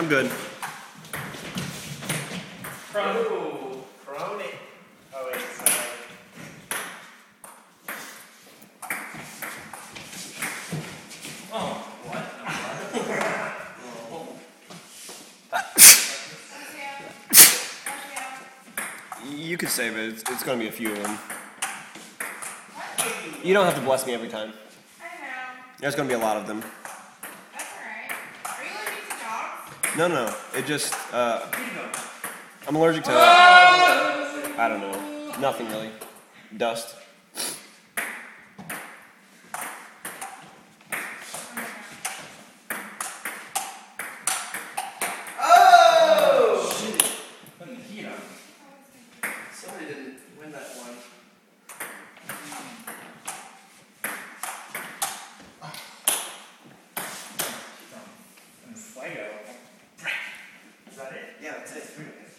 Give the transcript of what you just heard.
I'm good. Ooh, prone it. Oh wait, sorry. Oh, what? You could save it. It's, it's gonna be a few of them. You don't have to bless me every time. I know. There's gonna be a lot of them. That's alright. Are you allergic to dogs? No, no, no. It just, uh, I'm allergic to, I don't know. Nothing really. Dust. Yeah, 是